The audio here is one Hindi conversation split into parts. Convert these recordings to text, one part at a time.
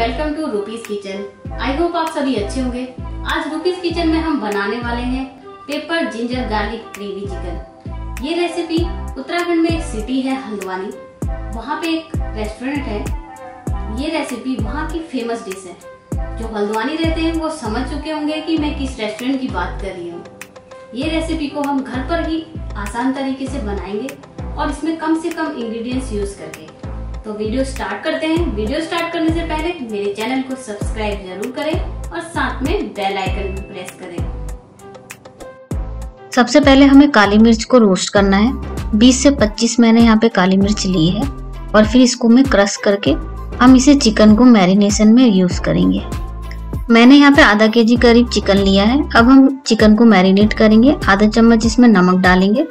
Welcome to Rupi's kitchen I hope आप सभी अच्छे होंगे। आज रूपीज किचन में हम बनाने वाले हैं pepper ginger garlic gravy chicken ये रेसिपी उत्तराखंड में एक सिटी है, हल्द्वानी। वहाँ पे एक रेस्टोरेंट है। ये रेसिपी वहाँ की फ़ेमस डिश है। जो हल्द्वानी रहते हैं, वो समझ चुके होंगे कि मैं किस रेस्टोरेंट की बात कर रही हूँ। ये रेसिपी को हम घर पर ही आसान तरीके से बनाएँगे और इसमें कम से कम इंग्रेडिएंट्स यूज़ करके। तो वीडियो स्टार्ट करते हैं। वीडियो स्टार्ट करने से पहले मेरे चैनल को सब्सक्राइब ज़रूर करें और साथ में बेल आइकन भी प्रेस करें। सबसे पहले हमें काली मिर्च को रोस्ट करना है। 20 से 25 मैंने यहाँ पे काली मिर्च ली है और फिर इसको मैं क्रश करके हम इसे चिकन को मैरिनेशन में यूज़ करेंगे। मैंने यहाँ पे आधा के जी करीब चिकन लिया है। अब हम चिकन को मैरिनेट करेंगे। आधा चम्मच इसमें नमक डालेंगे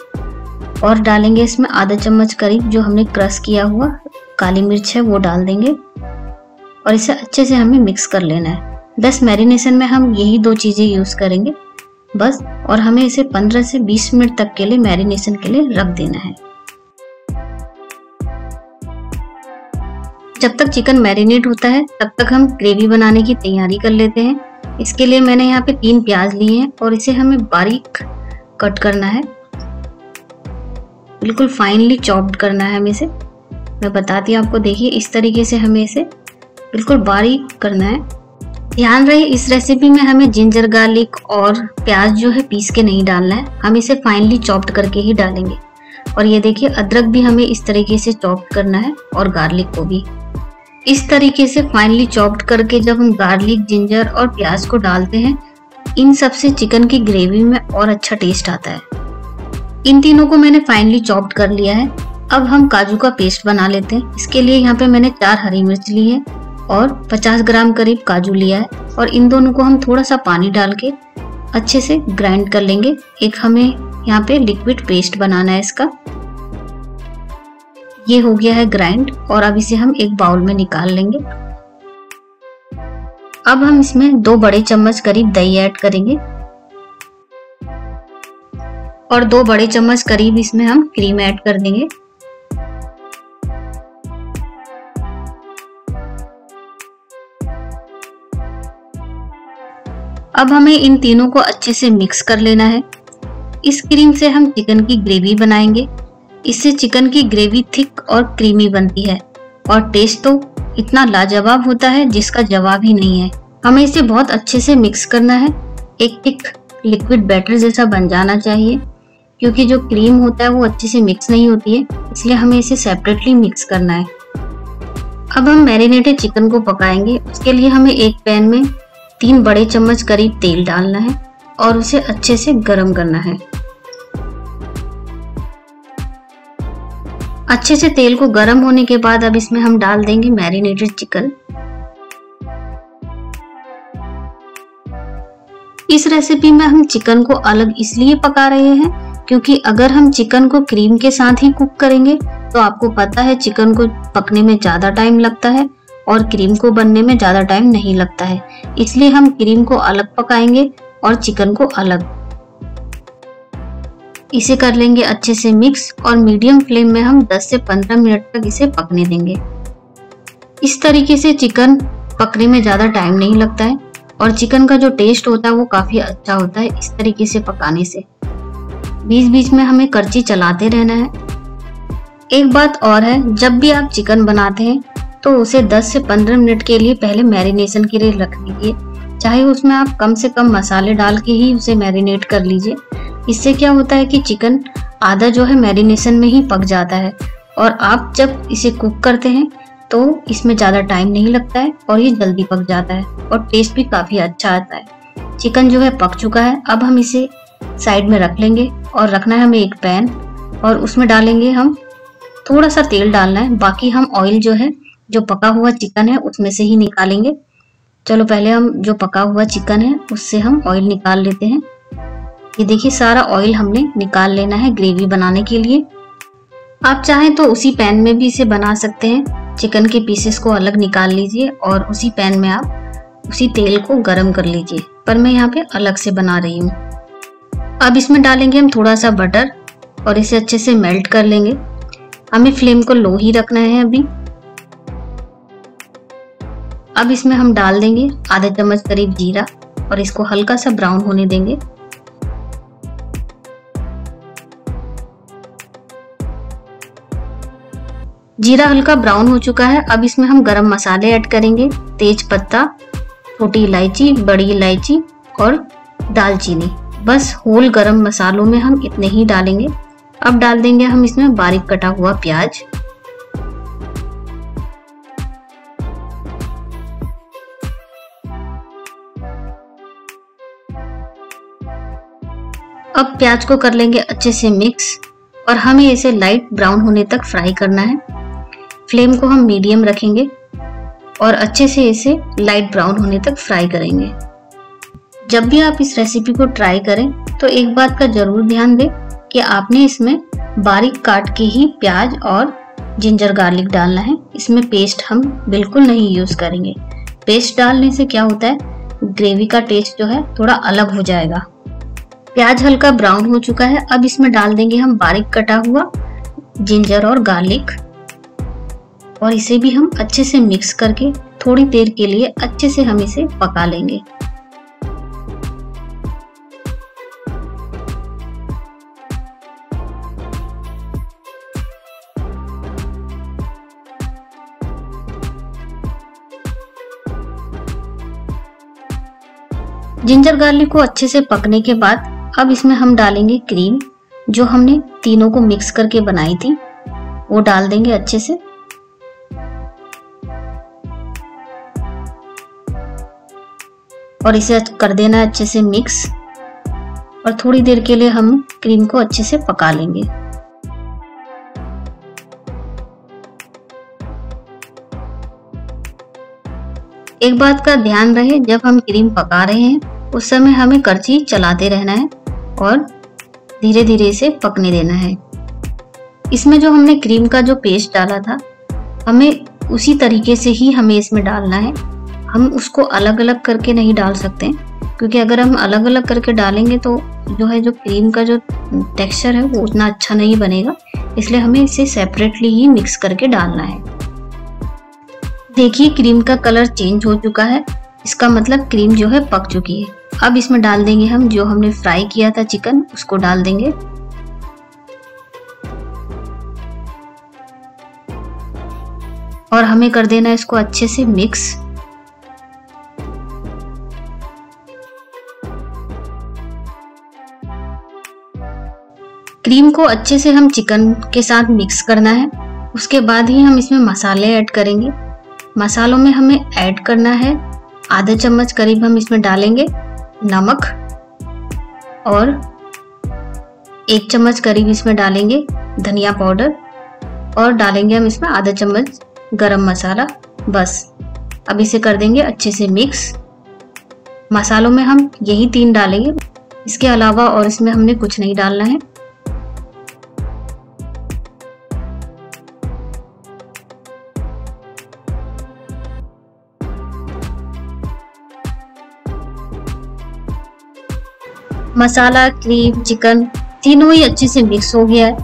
और डालेंगे इसमें आधा चम्मच करीब जो हमने क्रश किया हुआ काली मिर्च है, वो डाल देंगे। और इसे अच्छे से हमें मिक्स कर लेना है। बस मैरिनेशन में हम यही दो चीज़ें यूज़ करेंगे। बस, और हमें इसे 15 से 20 मिनट तक के लिए मैरिनेशन के लिए रख देना है। जब तक चिकन मैरिनेट होता है, तब तक हम ग्रेवी बनाने की तैयारी कर लेते हैं। इसके लिए मैंने यहाँ पे तीन प्याज लिए हैं, और इसे हमें बारीक कट करना है। बिल्कुल फाइनली चॉप्ड करना है हमें इसे। मैं बताती हूँ आपको, देखिए, इस तरीके से हमें इसे बिल्कुल बारीक करना है। ध्यान रहे, इस रेसिपी में हमें जिंजर गार्लिक और प्याज जो है पीस के नहीं डालना है। हम इसे फाइनली चॉप्ड करके ही डालेंगे। और ये देखिए, अदरक भी हमें इस तरीके से चॉप करना है और गार्लिक को भी। इस तरीके से फाइनली चॉप्ड करके जब हम गार्लिक जिंजर और प्याज को डालते हैं, इन सबसे चिकन की ग्रेवी में और अच्छा टेस्ट आता है। इन तीनों को मैंने फाइनली चॉप्ड कर लिया है। अब हम काजू का पेस्ट बना लेते हैं। इसके लिए यहाँ पे मैंने चार हरी मिर्च ली है और 50 ग्राम करीब काजू लिया है और इन दोनों को हम थोड़ा सा पानी डाल के अच्छे से ग्राइंड कर लेंगे। एक हमें यहाँ पे लिक्विड पेस्ट बनाना है इसका। ये हो गया है ग्राइंड और अब इसे हम एक बाउल में निकाल लेंगे। अब हम इसमें दो बड़े चम्मच करीब दही ऐड करेंगे और दो बड़े चम्मच करीब इसमें हम क्रीम ऐड कर देंगे। अब हमें इन तीनों को अच्छे से मिक्स कर लेना है। इस क्रीम से हम चिकन की ग्रेवी बनाएँगे। इससे चिकन की ग्रेवी थिक और क्रीमी बनती है। और टेस्ट तो इतना लाजवाब होता है जिसका जवाब ही नहीं है। हमें इसे बहुत अच्छे से मिक्स करना है। एक थिक लिक्विड बैटर जैसा बन जाना चाहिए। क्योंकि जो क्रीम होता है वो अच्छे से मिक्स नहीं होती है, इसलिए हमें इसे सेपरेटली मिक्स करना है। अब हम मैरिनेटेड चिकन को पकाएँगे। उसके लिए हमें एक पैन में तीन बड़े चम्मच करीब तेल डालना है और उसे अच्छे से गर्म करना है। अच्छे से तेल को गर्म होने के बाद अब इसमें हम डाल देंगे मैरिनेटेड चिकन इस रेसिपी में हम चिकन को अलग इसलिए पका रहे हैं क्योंकि अगर हम चिकन को क्रीम के साथ ही कुक करेंगे तो आपको पता है चिकन को पकने में ज़्यादा टाइम लगता है। और क्रीम को बनने में ज़्यादा टाइम नहीं लगता है। इसलिए हम क्रीम को अलग पकाएँगे और चिकन को अलग। इसे कर लेंगे अच्छे से मिक्स और मीडियम फ्लेम में हम 10 से 15 मिनट तक इसे पकने देंगे। इस तरीके से चिकन पकने में ज़्यादा टाइम नहीं लगता है और चिकन का जो टेस्ट होता है वो काफ़ी अच्छा होता है इस तरीके से पकाने से। बीच बीच में हमें करची चलाते रहना है। एक बात और है, जब भी आप चिकन बनाते हैं तो उसे 10 से 15 मिनट के लिए पहले मैरिनेशन के लिए रख लीजिए चाहे उसमें आप कम से कम मसाले डाल के ही उसे मैरिनेट कर लीजिए। इससे क्या होता है कि चिकन आधा जो है मैरिनेशन में ही पक जाता है और आप जब इसे कुक करते हैं तो इसमें ज़्यादा टाइम नहीं लगता है और ये जल्दी पक जाता है और टेस्ट भी काफ़ी अच्छा आता है। चिकन जो है पक चुका है, अब हम इसे साइड में रख लेंगे और रखना है हमें एक पैन और उसमें डालेंगे हम थोड़ा सा तेल डालना है। बाकी हम ऑयल जो है जो पका हुआ चिकन है, उसमें से ही निकालेंगे। चलो पहले हम जो पका हुआ चिकन है, उससे हम ऑयल निकाल लेते हैं। ये देखिए, सारा ऑयल हमने निकाल लेना है ग्रेवी बनाने के लिए। आप चाहें तो उसी पैन में भी इसे बना सकते हैं। चिकन के पीसेस को अलग निकाल लीजिए और उसी पैन में आप उसी तेल को गर्म कर लीजिए। पर मैं यहाँ पे अलग से बना रही हूँ। अब इसमें डालेंगे हम थोड़ा सा बटर और इसे अच्छे से मेल्ट कर लेंगे। हमें फ्लेम को लो ही रखना है अभी। अब इसमें हम डाल देंगे आधा चम्मच करीब जीरा और इसको हल्का सा ब्राउन होने देंगे। जीरा हल्का ब्राउन हो चुका है। अब इसमें हम गरम मसाले ऐड करेंगे। तेज पत्ता, छोटी इलायची, बड़ी इलायची और दालचीनी। बस होल गरम मसालों में हम इतने ही डालेंगे। अब डाल देंगे हम इसमें बारीक कटा हुआ प्याज। अब प्याज को कर लेंगे अच्छे से मिक्स और हमें इसे लाइट ब्राउन होने तक फ्राई करना है। फ्लेम को हम मीडियम रखेंगे और अच्छे से इसे लाइट ब्राउन होने तक फ्राई करेंगे। जब भी आप इस रेसिपी को ट्राई करें तो एक बात का ज़रूर ध्यान दें कि आपने इसमें बारीक काट के ही प्याज और जिंजर गार्लिक डालना है। इसमें पेस्ट हम बिल्कुल नहीं यूज़ करेंगे। पेस्ट डालने से क्या होता है? ग्रेवी का टेस्ट जो है, थोड़ा अलग हो जाएगा। प्याज हल्का ब्राउन हो चुका है। अब इसमें डाल देंगे हम बारीक कटा हुआ जिंजर और गार्लिक। और इसे भी हम अच्छे से मिक्स करके थोड़ी देर के लिए अच्छे से हम इसे पका लेंगे। जिंजर गार्लिक को अच्छे से पकने के बाद अब इसमें हम डालेंगे क्रीम जो हमने तीनों को मिक्स करके बनाई थी। वो डाल देंगे अच्छे से। और इसे कर देना अच्छे से मिक्स और थोड़ी देर के लिए हम क्रीम को अच्छे से पका लेंगे। एक बात का ध्यान रहे, जब हम क्रीम पका रहे हैं, उस समय हमें करछी चलाते रहना है। और धीरे धीरे इसे पकने देना है। इसमें जो हमने क्रीम का जो पेस्ट डाला था, हमें उसी तरीके से ही हमें इसमें डालना है। हम उसको अलग अलग करके नहीं डाल सकते, क्योंकि अगर हम अलग अलग करके डालेंगे तो जो है, जो क्रीम का जो टेक्सचर है, वो उतना अच्छा नहीं बनेगा। इसलिए हमें इसे सेपरेटली ही मिक्स करके डालना है। देखिए क्रीम का कलर चेंज हो चुका है। इसका मतलब क्रीम जो है पक चुकी है। अब इसमें डाल देंगे हम जो हमने फ्राई किया था चिकन उसको डाल देंगे। और हमें कर देना इसको अच्छे से मिक्स क्रीम को अच्छे से हम चिकन के साथ मिक्स करना है। उसके बाद ही हम इसमें मसाले ऐड करेंगे। मसालों में हमें ऐड करना है। आधा चम्मच करीब हम इसमें डालेंगे नमक और एक चम्मच करीब इसमें डालेंगे धनिया पाउडर और डालेंगे हम इसमें आधा चम्मच गरम मसाला। बस। अब इसे कर देंगे अच्छे से मिक्स मसालों में हम यही तीन डालेंगे। इसके अलावा और इसमें हमने कुछ नहीं डालना है। मसाला, क्रीम, चिकन तीनों ही अच्छे से मिक्स हो गया है।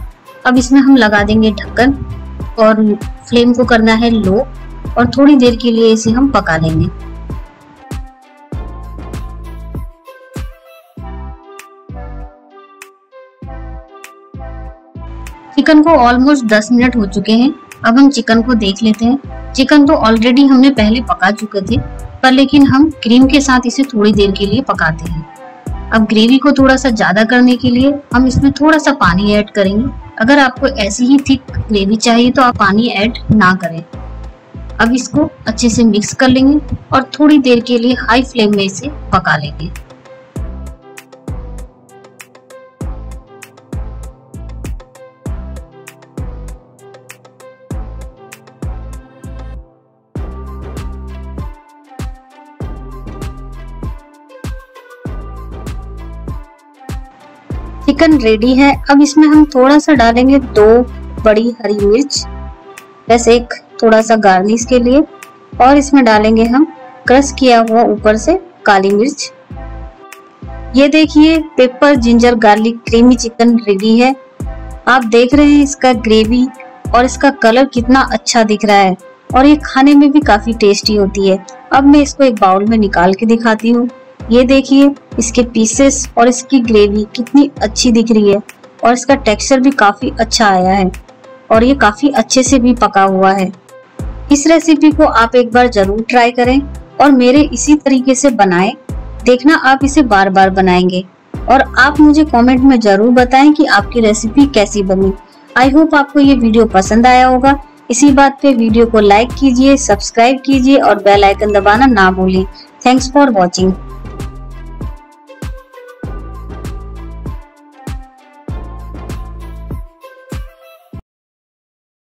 अब इसमें हम लगा देंगे ढक्कन और फ्लेम को करना है लो और थोड़ी देर के लिए इसे हम पका लेंगे। चिकन को ऑलमोस्ट 10 मिनट हो चुके हैं। अब हम चिकन को देख लेते हैं। चिकन तो ऑलरेडी हमने पहले पका चुके थे, पर लेकिन हम क्रीम के साथ इसे थोड़ी देर के लिए पकाते हैं। अब ग्रेवी को थोड़ा सा ज़्यादा करने के लिए हम इसमें थोड़ा सा पानी ऐड करेंगे। अगर आपको ऐसी ही थिक ग्रेवी चाहिए तो आप पानी ऐड ना करें। अब इसको अच्छे से मिक्स कर लेंगे और थोड़ी देर के लिए हाई फ्लेम में इसे पका लेंगे। चिकन रेडी है। अब इसमें हम थोड़ा सा डालेंगे दो बड़ी हरी मिर्च, बस एक थोड़ा सा गार्निश के लिए, और इसमें डालेंगे हम क्रश किया हुआ ऊपर से काली मिर्च। ये देखिए pepper ginger garlic creamy chicken ready है। आप देख रहे हैं इसका ग्रेवी और इसका कलर कितना अच्छा दिख रहा है। और ये खाने में भी काफ़ी टेस्टी होती है। अब मैं इसको एक बाउल में निकाल के दिखाती हूँ। ये देखिए, इसके पीसेस और इसकी ग्रेवी कितनी अच्छी दिख रही है और इसका टेक्सचर भी काफ़ी अच्छा आया है और ये काफ़ी अच्छे से भी पका हुआ है। इस रेसिपी को आप एक बार ज़रूर ट्राई करें और मेरे इसी तरीके से बनाएँ। देखना आप इसे बार बार बनाएँगे और आप मुझे कमेंट में ज़रूर बताएँ कि आपकी रेसिपी कैसी बनी। आई होप आपको ये वीडियो पसंद आया होगा। इसी बात पे वीडियो को लाइक कीजिए सब्सक्राइब कीजिए और बेल आइकन दबाना ना भूलें। Thanks for watching